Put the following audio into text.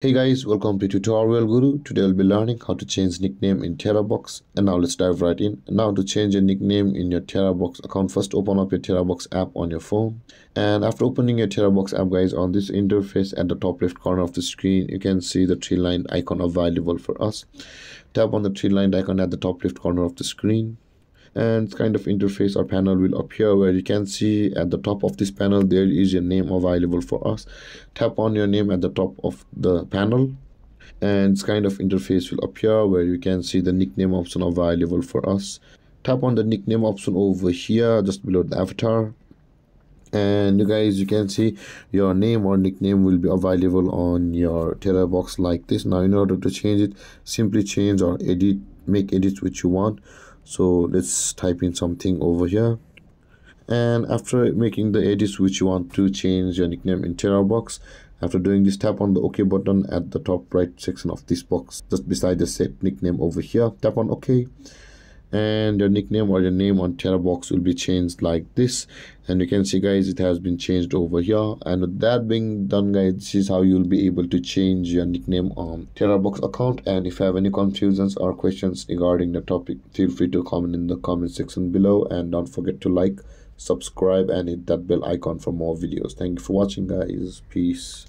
Hey guys, welcome to Tutorial Guru. Today we'll be learning how to change nickname in Terabox. And now let's dive right in. Now to change your nickname in your Terabox account, first open up your Terabox app on your phone. And after opening your Terabox app, guys, on this interface at the top left corner of the screen, you can see the tree line icon available for us. Tap on the tree line icon at the top left corner of the screen and kind of interface or panel will appear where you can see at the top of this panel there is your name available for us. Tap on your name at the top of the panel and this kind of interface will appear where you can see the nickname option available for us. Tap on the nickname option over here just below the avatar and you guys you can see your name or nickname will be available on your Terabox like this. Now in order to change it simply change or edit make edits which you want so let's type in something over here. And after making the edits which you want to change your nickname in Terabox after doing this tap on the ok button at the top right section of this box just beside the set nickname over here. Tap on ok and your nickname or your name on Terabox will be changed like this. And you can see guys it has been changed over here. And with that being done guys this is how you'll be able to change your nickname on Terabox account. And if you have any confusions or questions regarding the topic feel free to comment in the comment section below. And don't forget to like subscribe and hit that bell icon for more videos. Thank you for watching guys. Peace